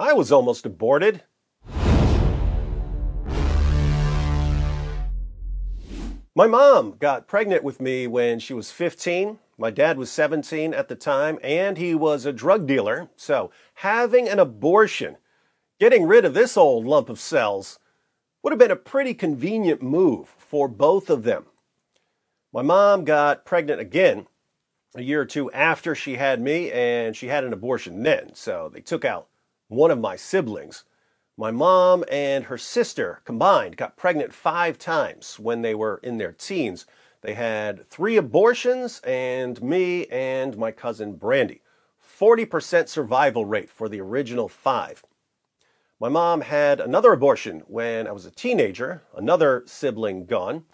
I was almost aborted. My mom got pregnant with me when she was 15. My dad was 17 at the time, and he was a drug dealer. So, having an abortion, getting rid of this old lump of cells, would have been a pretty convenient move for both of them. My mom got pregnant again a year or two after she had me, and she had an abortion then. So, they took out one of my siblings. My mom and her sister combined got pregnant five times when they were in their teens. They had three abortions, and me and my cousin Brandy. 40% survival rate for the original five. My mom had another abortion when I was a teenager, another sibling gone,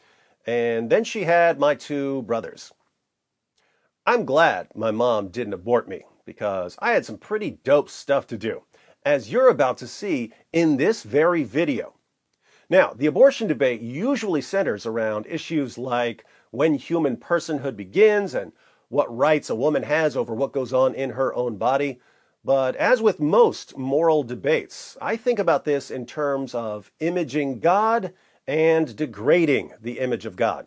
and then she had my two brothers. I'm glad my mom didn't abort me because I had some pretty dope stuff to do as you're about to see in this very video. Now, the abortion debate usually centers around issues like when human personhood begins and what rights a woman has over what goes on in her own body. But as with most moral debates, I think about this in terms of imaging God and degrading the image of God.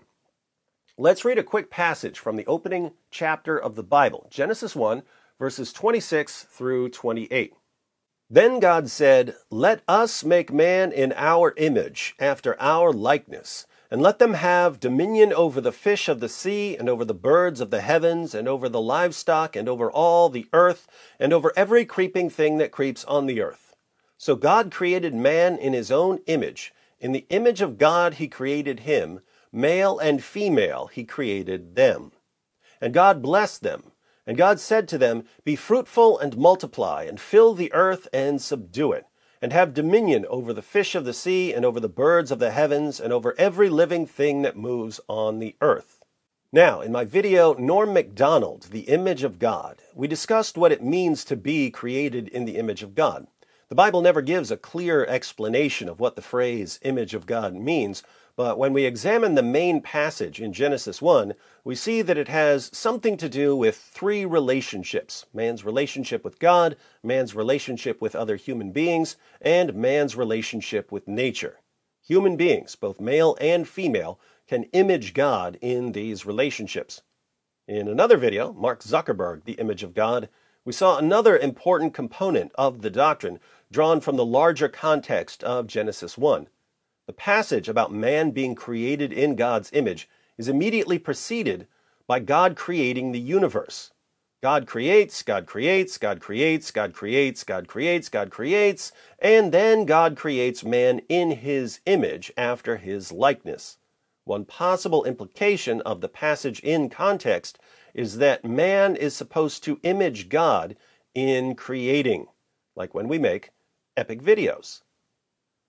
Let's read a quick passage from the opening chapter of the Bible, Genesis 1, verses 26 through 28. Then God said, Let us make man in our image, after our likeness, and let them have dominion over the fish of the sea, and over the birds of the heavens, and over the livestock, and over all the earth, and over every creeping thing that creeps on the earth. So God created man in his own image. In the image of God he created him, male and female he created them. And God blessed them. And God said to them, Be fruitful and multiply, and fill the earth and subdue it, and have dominion over the fish of the sea, and over the birds of the heavens, and over every living thing that moves on the earth. Now, in my video, Norm MacDonald, The Image of God, we discussed what it means to be created in the image of God. The Bible never gives a clear explanation of what the phrase image of God means, but when we examine the main passage in Genesis 1, we see that it has something to do with three relationships man's relationship with God, man's relationship with other human beings, and man's relationship with nature. Human beings, both male and female, can image God in these relationships. In another video, Mark Zuckerberg, the image of God, we saw another important component of the doctrine drawn from the larger context of Genesis 1 the passage about man being created in God's image is immediately preceded by God creating the universe. God creates, God creates, God creates, God creates, God creates, God creates, and then God creates man in his image after his likeness. One possible implication of the passage in context is that man is supposed to image God in creating, like when we make epic videos.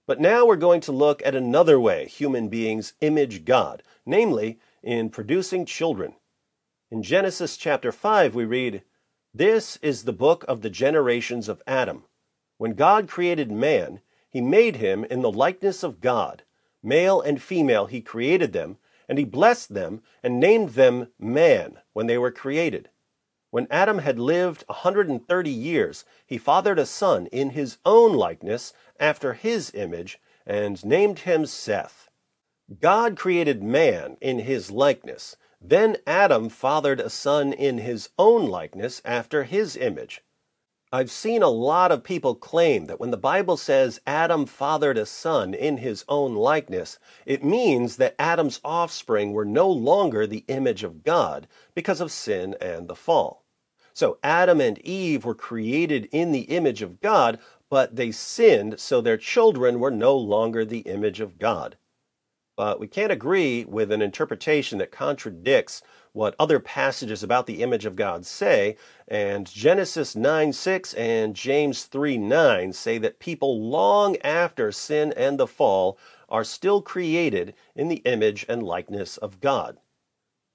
But now we're going to look at another way human beings image God, namely in producing children. In Genesis chapter 5, we read, This is the book of the generations of Adam. When God created man, he made him in the likeness of God. Male and female he created them, and he blessed them and named them man when they were created. When Adam had lived a 130 years, he fathered a son in his own likeness, after his image, and named him Seth. God created man in his likeness. Then Adam fathered a son in his own likeness, after his image. I've seen a lot of people claim that when the Bible says Adam fathered a son in his own likeness, it means that Adam's offspring were no longer the image of God because of sin and the fall. So Adam and Eve were created in the image of God, but they sinned, so their children were no longer the image of God. But we can't agree with an interpretation that contradicts what other passages about the image of God say, and Genesis 9 6 and James 3 9 say that people long after sin and the fall are still created in the image and likeness of God.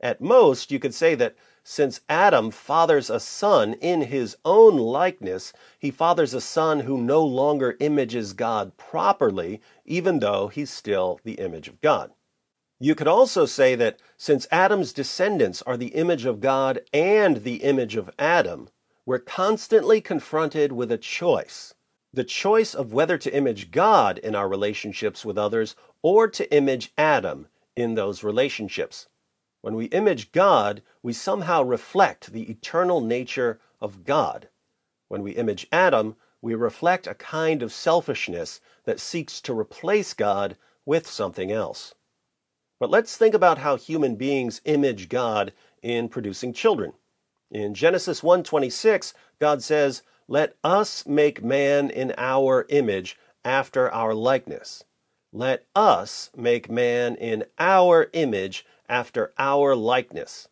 At most, you could say that since Adam fathers a son in his own likeness, he fathers a son who no longer images God properly, even though he's still the image of God. You could also say that since Adam's descendants are the image of God and the image of Adam, we're constantly confronted with a choice. The choice of whether to image God in our relationships with others or to image Adam in those relationships. When we image God, we somehow reflect the eternal nature of God. When we image Adam, we reflect a kind of selfishness that seeks to replace God with something else. But let's think about how human beings image God in producing children. In Genesis 1:26, God says, "Let us make man in our image, after our likeness." Let us make man in our image, after our likeness.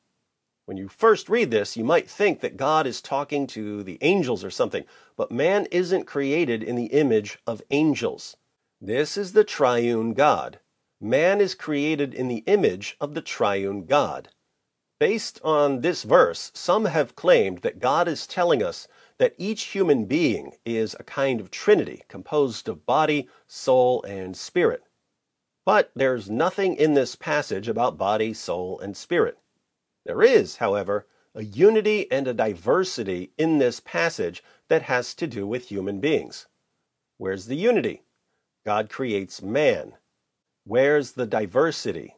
When you first read this, you might think that God is talking to the angels or something, but man isn't created in the image of angels. This is the triune God. Man is created in the image of the triune God. Based on this verse, some have claimed that God is telling us that each human being is a kind of trinity composed of body, soul, and spirit. But there's nothing in this passage about body, soul, and spirit. There is, however, a unity and a diversity in this passage that has to do with human beings. Where's the unity? God creates man. Where's the diversity?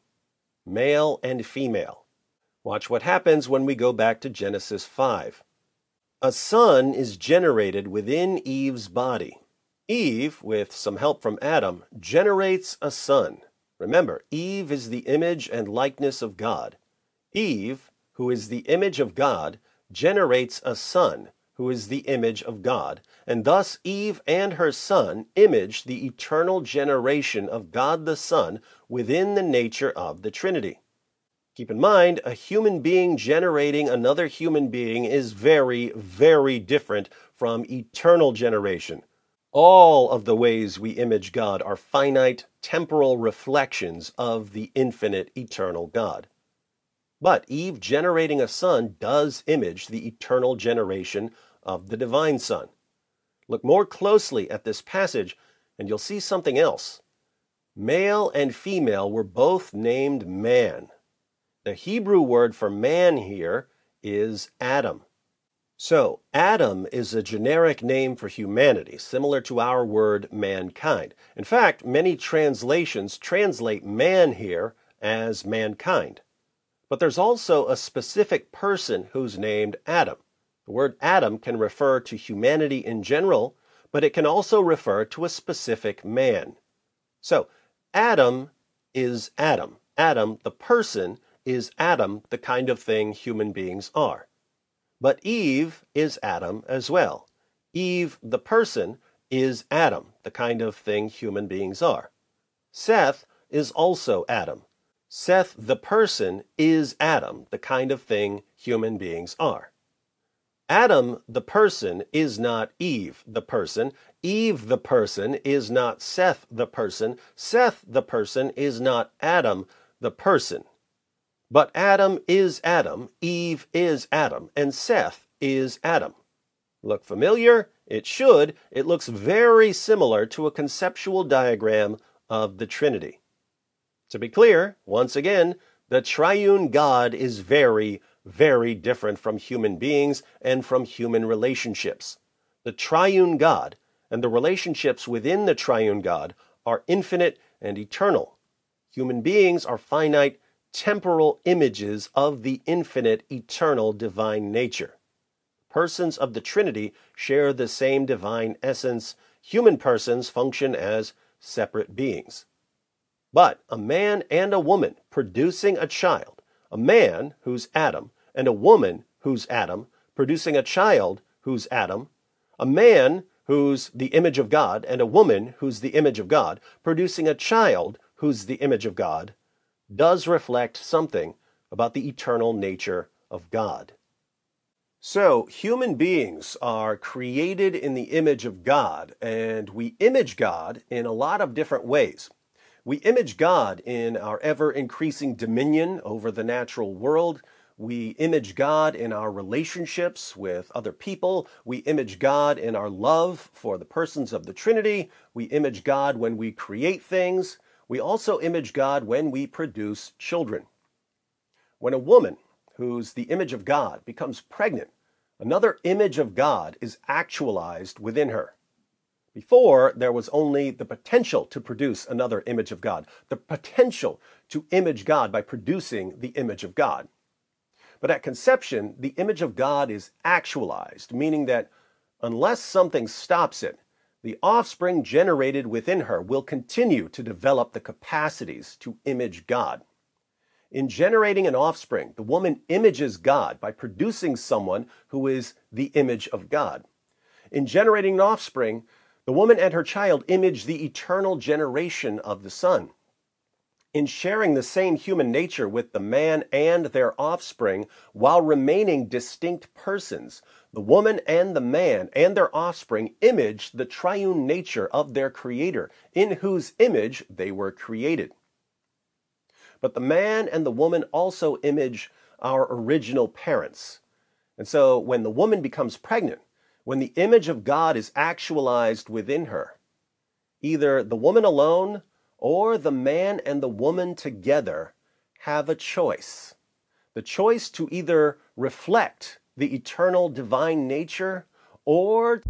Male and female. Watch what happens when we go back to Genesis 5. A son is generated within Eve's body. Eve, with some help from Adam, generates a son. Remember, Eve is the image and likeness of God. Eve, who is the image of God, generates a son, who is the image of God, and thus Eve and her son image the eternal generation of God the Son within the nature of the Trinity. Keep in mind, a human being generating another human being is very, very different from eternal generation. All of the ways we image God are finite, temporal reflections of the infinite, eternal God. But Eve generating a son does image the eternal generation of the divine Son. Look more closely at this passage, and you'll see something else. Male and female were both named man. The Hebrew word for man here is Adam. So, Adam is a generic name for humanity, similar to our word mankind. In fact, many translations translate man here as mankind. But there's also a specific person who's named Adam. The word Adam can refer to humanity in general, but it can also refer to a specific man. So, Adam is Adam. Adam, the person, is Adam, the kind of thing human beings are. But Eve is Adam as well. Eve, the person, is Adam, the kind of thing human beings are. Seth is also Adam. Seth, the person, is Adam, the kind of thing human beings are. Adam, the person, is not Eve, the person. Eve, the person, is not Seth, the person. Seth, the person, is not Adam, the person. But Adam is Adam, Eve is Adam, and Seth is Adam. Look familiar? It should. It looks very similar to a conceptual diagram of the Trinity. To be clear, once again, the triune God is very, very different from human beings and from human relationships. The triune God and the relationships within the triune God are infinite and eternal. Human beings are finite temporal images of the infinite, eternal, divine nature. Persons of the Trinity share the same divine essence. Human persons function as separate beings. But a man and a woman producing a child, a man who's Adam, and a woman who's Adam, producing a child who's Adam, a man who's the image of God, and a woman who's the image of God, producing a child who's the image of God, does reflect something about the eternal nature of God. So, human beings are created in the image of God, and we image God in a lot of different ways. We image God in our ever increasing dominion over the natural world. We image God in our relationships with other people. We image God in our love for the persons of the Trinity. We image God when we create things. We also image God when we produce children. When a woman, who's the image of God, becomes pregnant, another image of God is actualized within her. Before, there was only the potential to produce another image of God, the potential to image God by producing the image of God. But at conception, the image of God is actualized, meaning that unless something stops it, the offspring generated within her will continue to develop the capacities to image God. In generating an offspring, the woman images God by producing someone who is the image of God. In generating an offspring, the woman and her child image the eternal generation of the Son. In sharing the same human nature with the man and their offspring while remaining distinct persons, the woman and the man and their offspring image the triune nature of their Creator, in whose image they were created. But the man and the woman also image our original parents. And so when the woman becomes pregnant, when the image of God is actualized within her, either the woman alone or the man and the woman together have a choice. The choice to either reflect the eternal divine nature or